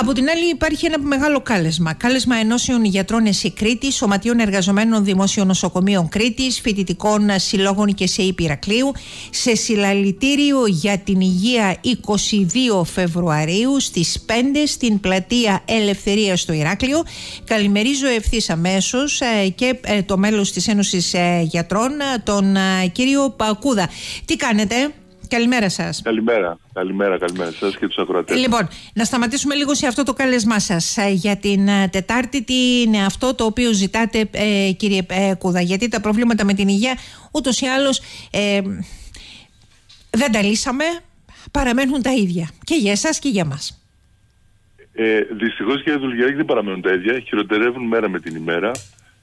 Από την άλλη, υπάρχει ένα μεγάλο κάλεσμα. Κάλεσμα ενώσεων γιατρών ΕΣΥ Κρήτη, Σωματείων Εργαζομένων Δημόσιων Νοσοκομείων Κρήτης, Φοιτητικών Συλλόγων και σε Υπηρακλείου, σε συλλαλητήριο για την υγεία 22 Φεβρουαρίου στις 5 στην πλατεία Ελευθερίας στο Ηράκλειο. Καλημερίζω ευθύς αμέσως ε, και ε, το μέλος της Ένωσης ε, Γιατρών, τον κύριο Πακούδα. Τι κάνετε, Καλημέρα σας. Καλημέρα. Καλημέρα, καλημέρα σας και τους ακροατές. Λοιπόν, να σταματήσουμε λίγο σε αυτό το κάλεσμά σας ε, για την ε, Τετάρτη. Τι είναι αυτό το οποίο ζητάτε, ε, κύριε Κούδα, γιατί τα προβλήματα με την υγεία ούτως ή άλλως ε, δεν τα λύσαμε. Παραμένουν τα ίδια και για εσάς και για μας. Ε, Δυστυχώς και για δουλειά δεν παραμένουν τα ίδια. Χειροτερεύουν μέρα με την ημέρα.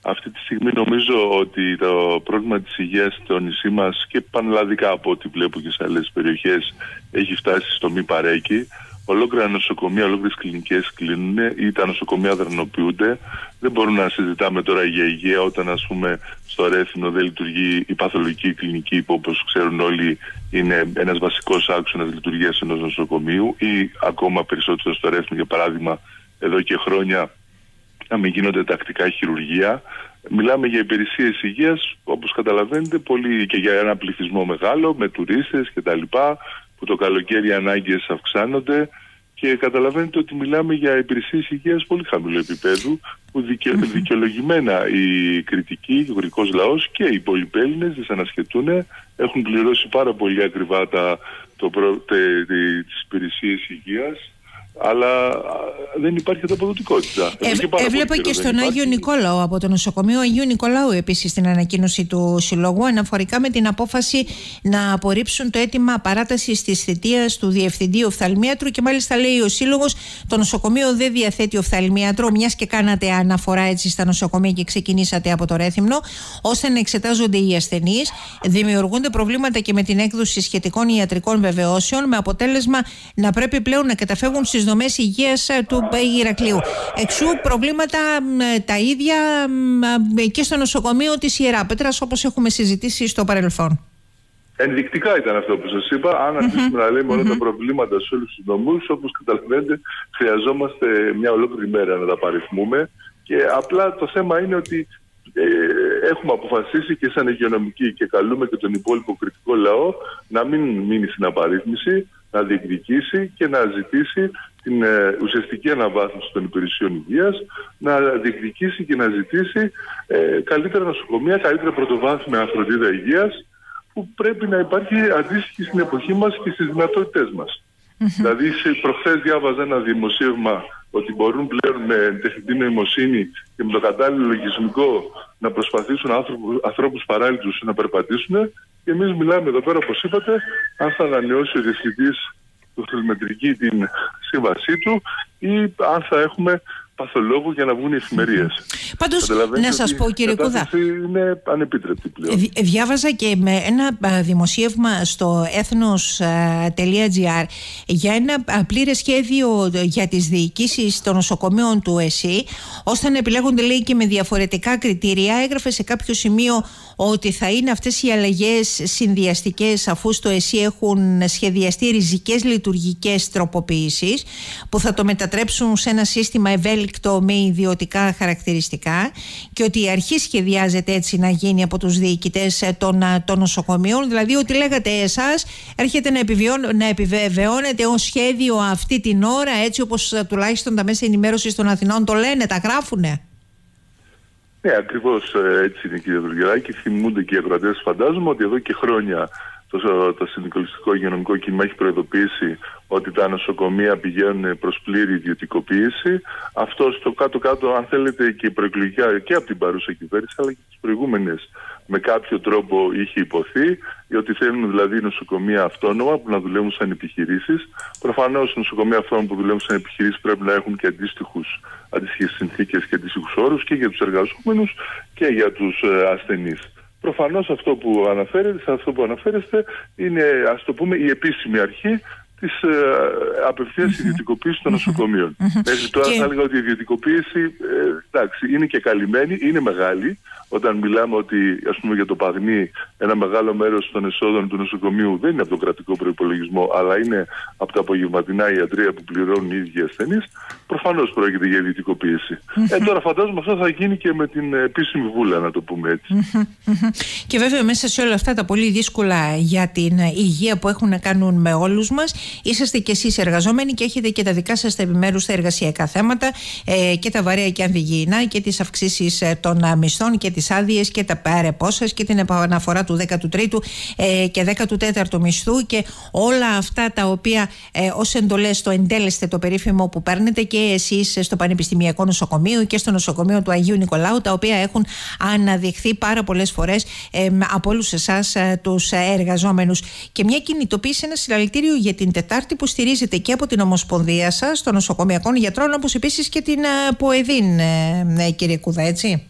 Αυτή τη στιγμή νομίζω ότι το πρόβλημα της υγείας στο νησί μας και πανελλαδικά από ό,τι βλέπω και σε άλλες περιοχές έχει φτάσει στο μη παρέκει. Ολόκληρα νοσοκομεία, ολόκληρες κλινικές κλείνουν ή τα νοσοκομεία δρανοποιούνται. Δεν μπορούμε να συζητάμε τώρα για υγεία όταν, ας πούμε, στο Ρέθινο δεν λειτουργεί η παθολογική κλινική, που όπως ξέρουν όλοι είναι ένας βασικός άξονας λειτουργίας ενός νοσοκομείου, ή ακόμα περισσότερο στο Ρέθινο, για παράδειγμα, εδώ και χρόνια να μην γίνονται τακτικά χειρουργία. Μιλάμε για υπηρεσίες υγείας, όπως καταλαβαίνετε, πολύ και για ένα πληθυσμό μεγάλο, με τουρίστες κτλ. που το καλοκαίρι οι ανάγκες αυξάνονται. Και καταλαβαίνετε ότι μιλάμε για υπηρεσίες υγείας πολύ χαμηλού επίπεδου, που δικαι... δικαιολογημένα οι κριτικοί, ο γρικός λαός και οι υπόλοιποι Έλληνες δυσανασχετούν, έχουν πληρώσει πάρα πολύ ακριβά τα, το, τις υπηρεσίες υγείας αλλά δεν υπάρχει ανταποδοτικότητα. Ε, έβλεπα και στον Άγιο Νικόλαο από το νοσοκομείο Αγίου Νικολάου επίσης την ανακοίνωση του Συλλόγου αναφορικά με την απόφαση να απορρίψουν το αίτημα παράτασης της θητείας του Διευθυντή Οφθαλμίατρου και μάλιστα λέει ο Σύλλογος το νοσοκομείο δεν διαθέτει οφθαλμίατρο μιας και κάνατε αναφορά έτσι στα νοσοκομεία και ξεκινήσατε από το Ρέθυμνο ώστε να εξετάζονται οι ασθενείς. Δημιουργούνται προβλήματα και με την έκδοση σχετικών ιατρικών βεβαιώσεων με αποτέλεσμα να πρέπει πλέον να καταφεύγουν στις δομές υγείας ε, του Ηρακλείου. Εξού προβλήματα ε, τα ίδια ε, και στο νοσοκομείο της Ιεράπετρα, όπως έχουμε συζητήσει στο παρελθόν. Ενδεικτικά ήταν αυτό που σας είπα. Αν αρχίσουμε να λέμε όλα τα προβλήματα σε όλους τους νομού, όπως καταλαβαίνετε, χρειαζόμαστε μια ολόκληρη μέρα να τα παριθμούμε. Και απλά το θέμα είναι ότι ε, έχουμε αποφασίσει και σαν υγειονομικοί και καλούμε και τον υπόλοιπο κριτικό λαό να μην μείνει στην απαρίθμηση, να διεκδικήσει και να ζητήσει την ε, ουσιαστική αναβάθμιση των υπηρεσιών υγείας, να διεκδικήσει και να ζητήσει ε, καλύτερα νοσοκομεία, καλύτερα πρωτοβάθμια φροντίδα υγείας που πρέπει να υπάρχει αντίστοιχη στην εποχή μας και στις δυνατότητές μας. Δηλαδή, προχθές διάβαζα ένα δημοσίευμα ότι μπορούν πλέον με τεχνητή νοημοσύνη και με το κατάλληλο λογισμικό να προσπαθήσουν άνθρωπους, ανθρώπους παράλληλους να περπατήσουν και εμείς μιλάμε εδώ πέρα, όπως είπατε, αν θα ανανεώσει ο διευθυντής του θελμετρική την σύμβασή του ή αν θα έχουμε παθολόγου για να βγουν οι εφημερίες. Πάντως, να σας πω, κύριε Κούδα. είναι ανεπίτρεπτη πλέον. διάβαζα και με ένα δημοσίευμα στο ethnos.gr για ένα πλήρες σχέδιο για τις διοικήσεις των νοσοκομείων του ΕΣΥ, ώστε να επιλέγονται, λέει, και με διαφορετικά κριτήρια. Έγραφε σε κάποιο σημείο ότι θα είναι αυτές οι αλλαγές συνδυαστικές, αφού στο ΕΣΥ έχουν σχεδιαστεί ριζικές λειτουργικές τροποποιήσεις, που θα το μετατρέψουν σε ένα σύστημα ευέλικτο με ιδιωτικά χαρακτηριστικά και ότι η αρχή σχεδιάζεται έτσι να γίνει από τους διοικητές ε, των, ε, των νοσοκομείων δηλαδή ότι λέγατε εσάς έρχεται να, να επιβεβαιώνεται ως σχέδιο αυτή την ώρα έτσι όπως ε, τουλάχιστον τα μέσα ενημέρωσης των Αθηνών το λένε, τα γράφουνε. Ναι, ακριβώς έτσι είναι κύριε Δουργεράκη. Θυμούνται και οι ακροατές, φαντάζομαι, ότι εδώ και χρόνια το, το συνδικαλιστικό υγειονομικό κίνημα έχει προειδοποιήσει ότι τα νοσοκομεία πηγαίνουν προς πλήρη ιδιωτικοποίηση. Αυτό στο κάτω-κάτω, αν θέλετε, και προεκλογικά και από την παρούσα κυβέρνηση, αλλά και τις προηγούμενες, με κάποιο τρόπο είχε υποθεί, ότι θέλουν δηλαδή νοσοκομεία αυτόνομα που να δουλεύουν σαν επιχειρήσεις. Προφανώς, νοσοκομεία αυτόνομα που δουλεύουν σαν επιχειρήσεις πρέπει να έχουν και αντίστοιχες συνθήκες και αντίστοιχους όρους και για τους εργαζόμενους και για τους ε, ασθενείς. Προφανώς αυτό που αναφέρεται, αυτό που αναφέρεστε είναι ας το πούμε η επίσημη αρχή της ε, απευθείας ιδιωτικοποίησης των νοσοκομείων. Μέχρι τώρα θα έλεγα ότι η ιδιωτικοποίηση ε, εντάξει, είναι και καλυμμένη, είναι μεγάλη. Όταν μιλάμε ότι ας πούμε για το Παγνί ένα μεγάλο μέρος των εσόδων του νοσοκομείου δεν είναι από τον κρατικό προϋπολογισμό αλλά είναι από τα απογευματινά ιατρία που πληρώνουν οι ίδιοι ασθενείς, προφανώς πρόκειται για ιδιωτικοποίηση. Ε, τώρα φαντάζομαι αυτό θα γίνει και με την επίσημη βούλα να το πούμε έτσι. Και βέβαια μέσα σε όλα αυτά τα πολύ δύσκολα για την υγεία που έχουν να κάνουν με όλους μας είσαστε και εσείς εργαζόμενοι και έχετε και τα δικά σας τα επιμέρους στα εργασιακά θέματα ε, και τα βαρέα και ανδυγιεινά και τις αυξήσεις ε, των μισθών και τις άδειες και τα παρεπό και την επαναφορά του 13ου ε, και 14ου μισθού και όλα αυτά τα οποία ε, ως εντολές το εντέλεστε το περίφημο που παίρνετε και εσείς στο Πανεπιστημιακό Νοσοκομείο και στο Νοσοκομείο του Αγίου Νικολάου τα οποία έχουν αναδειχθεί πάρα πολλές φορές ε, από όλους εσάς ε, τους εργαζόμενους. Και μια κινητοποίηση ένα συλλαλητήριο για την Τετάρτη που στηρίζεται και από την Ομοσπονδία σας των νοσοκομιακών γιατρών όπως επίσης και την ε, ΠΟΕΔΗΝ ε, κύριε Κούδα έτσι.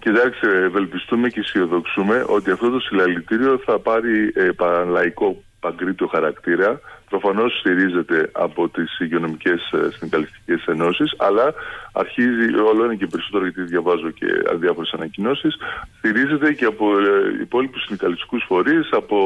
Κοιτάξτε, ευελπιστούμε και αισιοδοξούμε ότι αυτό το συλλαλητήριο θα πάρει ε, παραλαϊκό παγκρίτιο χαρακτήρα. Προφανώς στηρίζεται από τις υγειονομικές ε, συνδικαλιστικές ενώσεις, αλλά αρχίζει, όλο ένα και περισσότερο γιατί διαβάζω και διάφορες ανακοινώσεις, στηρίζεται και από ε, υπόλοιπους συνδικαλιστικούς φορείς, από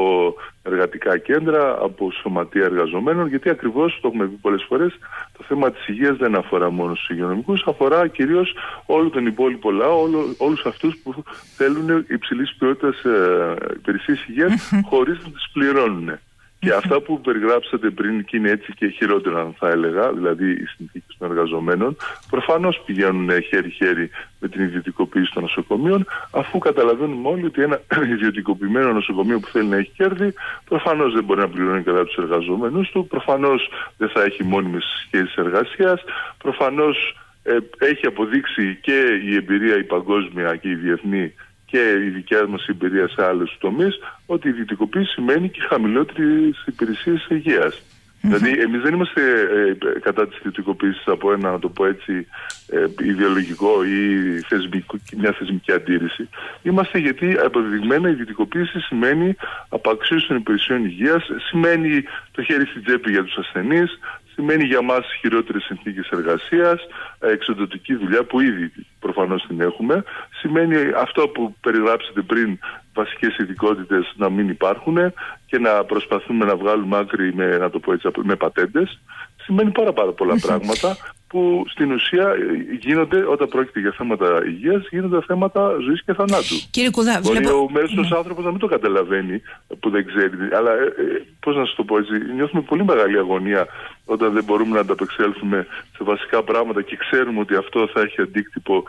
εργατικά κέντρα, από σωματεία εργαζομένων, γιατί ακριβώς, το έχουμε πει πολλές φορές, το θέμα της υγείας δεν αφορά μόνο στους υγειονομικούς, αφορά κυρίως όλο τον υπόλοιπο λαό, όλους αυτούς που θέλουν υψηλής ποιότητας ε, υπηρεσίες υγείας χωρίς να τις πληρώνουν. Και αυτά που περιγράψατε πριν και είναι έτσι και χειρότερα θα έλεγα, δηλαδή οι συνθήκες των εργαζομένων, προφανώς πηγαίνουν χέρι-χέρι με την ιδιωτικοποίηση των νοσοκομείων, αφού καταλαβαίνουμε όλοι ότι ένα ιδιωτικοποιημένο νοσοκομείο που θέλει να έχει κέρδη, προφανώς δεν μπορεί να πληρώνει καλά τους εργαζόμενου του, προφανώς δεν θα έχει μόνιμες σχέσεις εργασίας, προφανώς ε, έχει αποδείξει και η εμπειρία η παγκόσμια και η διεθνή και η δικιά μας εμπειρία σε άλλους τομείς, ότι η ιδιωτικοποίηση σημαίνει και χαμηλότερη υπηρεσίες υγείας. Δηλαδή, εμείς δεν είμαστε ε, κατά της ιδιωτικοποίηση από ένα, να το πω έτσι, ε, ιδεολογικό ή θεσμικό, μια θεσμική αντίρρηση. Είμαστε γιατί αποδεδειγμένα η ιδιωτικοποίηση σημαίνει απαξίωση των υπηρεσιών υγείας, σημαίνει το χέρι στην τσέπη για τους ασθενείς, σημαίνει για μας χειρότερες συνθήκες εργασίας, εξοδοτική δουλειά που ήδη προφανώς την έχουμε, σημαίνει αυτό που περιγράψετε πριν βασικές ειδικότητες να μην υπάρχουν και να προσπαθούμε να βγάλουμε άκρη με, να το πω έτσι, με πατέντες, σημαίνει πάρα πάρα πολλά πράγματα που στην ουσία ε, γίνονται όταν πρόκειται για θέματα υγείας, γίνονται θέματα ζωής και θανάτου. Κύριε Κουδά, Μπορεί βλέπω... ο μέσος ναι. άνθρωπος να μην το καταλαβαίνει που δεν ξέρει. Αλλά ε, ε, πώς να σα το πω έτσι, νιώθουμε πολύ μεγάλη αγωνία όταν δεν μπορούμε να ανταπεξέλθουμε σε βασικά πράγματα και ξέρουμε ότι αυτό θα έχει αντίκτυπο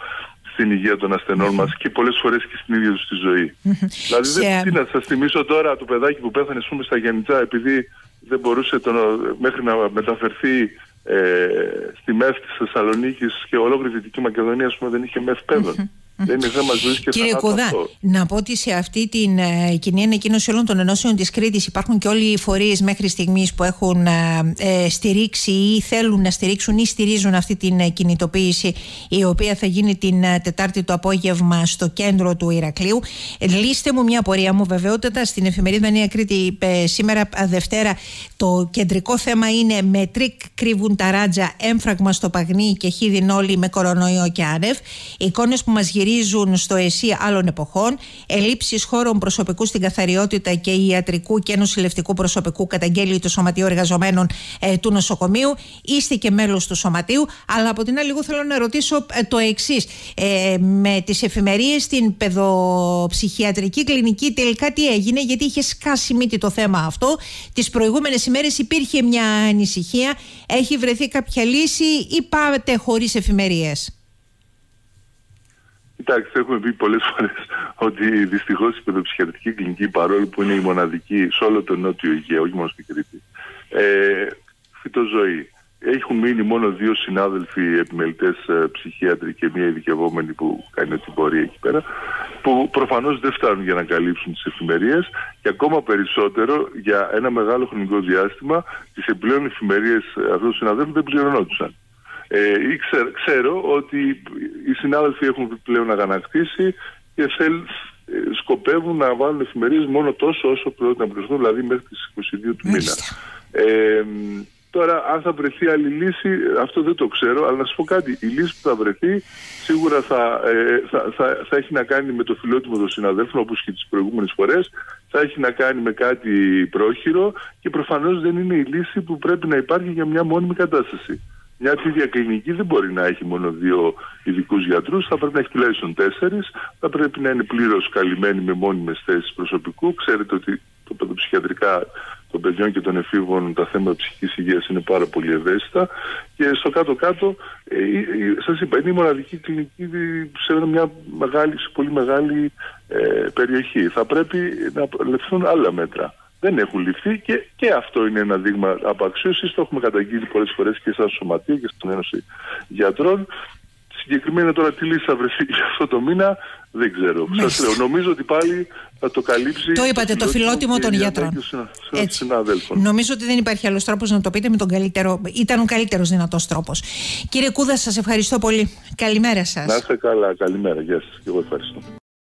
στην υγεία των ασθενών μας και πολλές φορές και στην ίδια τους τη ζωή. δηλαδή, δεν, τι να σας θυμίσω τώρα το παιδάκι που πέθανε, πούμε, στα Γεννητζά, επειδή δεν μπορούσε τον, μέχρι να μεταφερθεί ε, στη ΜΕΦ της Θεσσαλονίκης και ολόκληρη Δυτική Μακεδονία πούμε, δεν είχε ΜΕΦ παιδων δεν είναι θέμα ζωής και Κύριε Κουδά, να πω ότι σε αυτή την uh, κοινή ανακοίνωση όλων των ενώσεων της Κρήτης υπάρχουν και όλοι οι φορείς μέχρι στιγμής που έχουν uh, στηρίξει ή θέλουν να στηρίξουν ή στηρίζουν αυτή την uh, κινητοποίηση, η οποία θα γίνει την Τετάρτη το απόγευμα στο κέντρο του Ηρακλείου. Λύστε μου μια πορεία μου, βεβαιότητα. Στην εφημερίδα Νέα Κρήτη σήμερα Δευτέρα το κεντρικό θέμα είναι με τρικ κρύβουν τα ράτζα, έμφραγμα στο ΠΑΓΝΗ και χύδην όλοι με κορονοϊό και άνευ. Εικόνες που μας γυρίζουν στο ΕΣΥ άλλων εποχών, ελλείψεις χώρων προσωπικού στην καθαριότητα και ιατρικού και νοσηλευτικού προσωπικού, καταγγέλλει το Σωματείο Εργαζομένων ε, του Νοσοκομείου. Είστε και μέλος του Σωματείου, αλλά από την άλλη, εγώ θέλω να ρωτήσω ε, το εξής. Ε, με τις εφημερίες στην παιδοψυχιατρική κλινική, τελικά τι έγινε, γιατί είχε σκάσει μύτη το θέμα αυτό. Τις προηγούμενες ημέρες υπήρχε μια ανησυχία. Έχει βρεθεί κάποια λύση ή πάτε χωρίς εφημερίες; Κοιτάξτε, έχουμε πει πολλές φορές ότι δυστυχώς η παιδοψυχιατρική κλινική, παρόλο που είναι η μοναδική σε όλο το νότιο Αιγαίο, όχι μόνο στην Κρήτη, ε, φυτοζωή. Έχουν μείνει μόνο δύο συνάδελφοι επιμελητές ε, ψυχίατροι και μία ειδικευόμενη που κάνει την πορεία εκεί πέρα, που προφανώς δεν φτάνουν για να καλύψουν τις εφημερίες και ακόμα περισσότερο για ένα μεγάλο χρονικό διάστημα τις επιπλέον εφημερίες αυτών των συναδέλφων δεν πληρωνόντουσαν. Ε, ξέρω ότι οι συνάδελφοι έχουν πλέον αγανακτήσει και θέλ, ε, σκοπεύουν να βάλουν εφημερίες μόνο τόσο όσο πρέπει να πληρωθούν, δηλαδή μέχρι τις 22 του μήνα. Ε, Τώρα, αν θα βρεθεί άλλη λύση, αυτό δεν το ξέρω, αλλά να σου πω κάτι. Η λύση που θα βρεθεί σίγουρα θα, ε, θα, θα, θα, έχει να κάνει με το φιλότιμο των συναδέλφων, όπως και τις προηγούμενες φορές. Θα έχει να κάνει με κάτι πρόχειρο και προφανώς δεν είναι η λύση που πρέπει να υπάρχει για μια μόνιμη κατάσταση. Μια τέτοια κλινική δεν μπορεί να έχει μόνο δύο ειδικούς γιατρούς, θα πρέπει να έχει τουλάχιστον τέσσερις, θα πρέπει να είναι πλήρως καλυμμένη με μόνιμες θέσεις προσωπικού. Ξέρετε ότι το παιδοψυχιατρικά των παιδιών και των εφήβων τα θέματα ψυχικής υγείας είναι πάρα πολύ ευαίσθητα και στο κάτω-κάτω ε, ε, ε, σας είπα είναι η μοναδική κλινική σε, μια μεγάλη, σε πολύ μεγάλη ε, περιοχή. Θα πρέπει να λεφθούν άλλα μέτρα. Δεν έχουν ληφθεί και, και αυτό είναι ένα δείγμα απαξίωσης. Το έχουμε καταγγείλει πολλές φορές και σαν σωματείο και στην Ένωση Γιατρών. Συγκεκριμένα τώρα τι λύση θα βρεθεί για αυτό το μήνα δεν ξέρω. Σας λέω, νομίζω ότι πάλι θα το καλύψει. Το είπατε, το, φιλότιμο των γιατρών. Έτσι. Νομίζω ότι δεν υπάρχει άλλος τρόπος να το πείτε με τον καλύτερο. Ήταν ο καλύτερος δυνατός τρόπος. Κύριε Κούδα, σας ευχαριστώ πολύ. Καλημέρα σας. Να είστε καλά. Καλημέρα. Γεια σας. Και εγώ ευχαριστώ.